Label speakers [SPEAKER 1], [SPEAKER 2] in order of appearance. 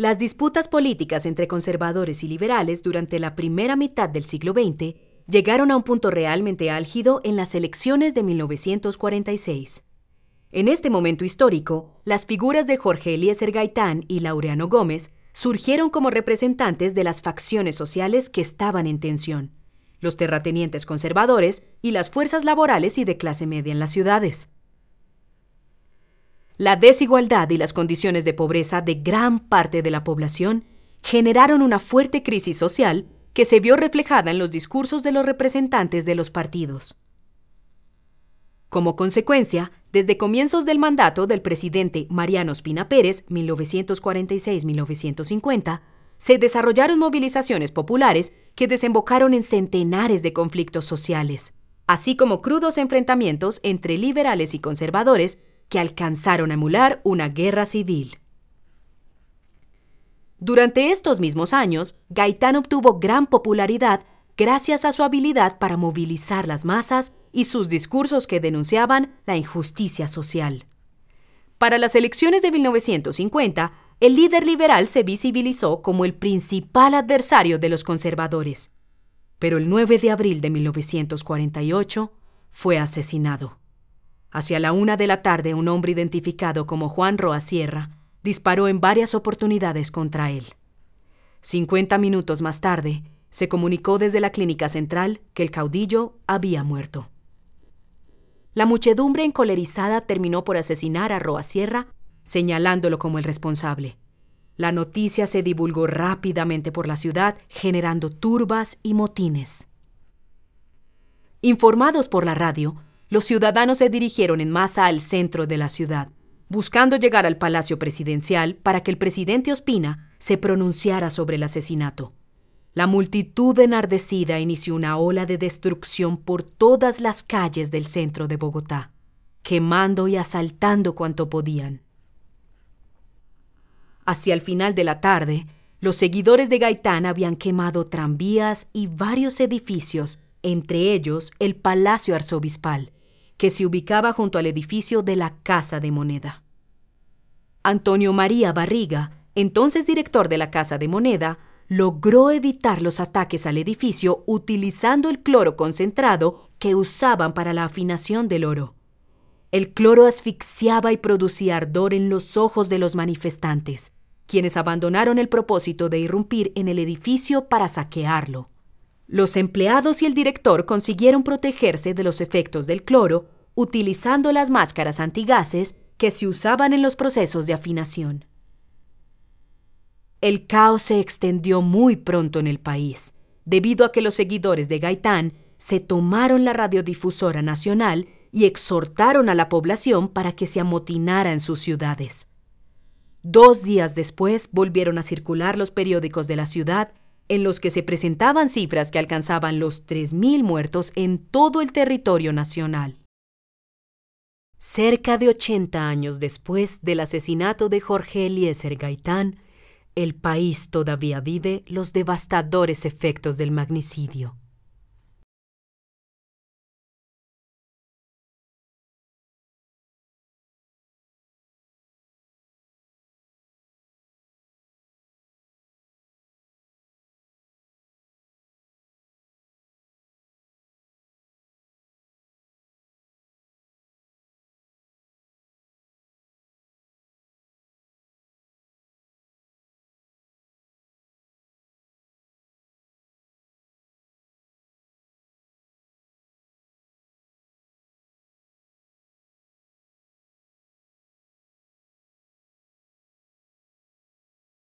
[SPEAKER 1] Las disputas políticas entre conservadores y liberales durante la primera mitad del siglo XX llegaron a un punto realmente álgido en las elecciones de 1946. En este momento histórico, las figuras de Jorge Eliezer Gaitán y Laureano Gómez surgieron como representantes de las facciones sociales que estaban en tensión, los terratenientes conservadores y las fuerzas laborales y de clase media en las ciudades. La desigualdad y las condiciones de pobreza de gran parte de la población generaron una fuerte crisis social que se vio reflejada en los discursos de los representantes de los partidos. Como consecuencia, desde comienzos del mandato del presidente Mariano Espina Pérez, 1946-1950, se desarrollaron movilizaciones populares que desembocaron en centenares de conflictos sociales, así como crudos enfrentamientos entre liberales y conservadores que alcanzaron a emular una guerra civil. Durante estos mismos años, Gaitán obtuvo gran popularidad gracias a su habilidad para movilizar las masas y sus discursos que denunciaban la injusticia social. Para las elecciones de 1950, el líder liberal se visibilizó como el principal adversario de los conservadores. Pero el 9 de abril de 1948 fue asesinado. Hacia la una de la tarde, un hombre identificado como Juan Roa Sierra disparó en varias oportunidades contra él. Cincuenta minutos más tarde, se comunicó desde la clínica central que el caudillo había muerto. La muchedumbre encolerizada terminó por asesinar a Roa Sierra, señalándolo como el responsable. La noticia se divulgó rápidamente por la ciudad, generando turbas y motines. Informados por la radio, los ciudadanos se dirigieron en masa al centro de la ciudad, buscando llegar al Palacio Presidencial para que el presidente Ospina se pronunciara sobre el asesinato. La multitud enardecida inició una ola de destrucción por todas las calles del centro de Bogotá, quemando y asaltando cuanto podían. Hacia el final de la tarde, los seguidores de Gaitán habían quemado tranvías y varios edificios, entre ellos el Palacio Arzobispal, que se ubicaba junto al edificio de la Casa de Moneda. Antonio María Barriga, entonces director de la Casa de Moneda, logró evitar los ataques al edificio utilizando el cloro concentrado que usaban para la afinación del oro. El cloro asfixiaba y producía ardor en los ojos de los manifestantes, quienes abandonaron el propósito de irrumpir en el edificio para saquearlo. Los empleados y el director consiguieron protegerse de los efectos del cloro utilizando las máscaras antigases que se usaban en los procesos de afinación. El caos se extendió muy pronto en el país, debido a que los seguidores de Gaitán se tomaron la radiodifusora nacional y exhortaron a la población para que se amotinara en sus ciudades. Dos días después volvieron a circular los periódicos de la ciudad en los que se presentaban cifras que alcanzaban los 3.000 muertos en todo el territorio nacional. Cerca de 80 años después del asesinato de Jorge Eliezer Gaitán, el país todavía vive los devastadores efectos del magnicidio.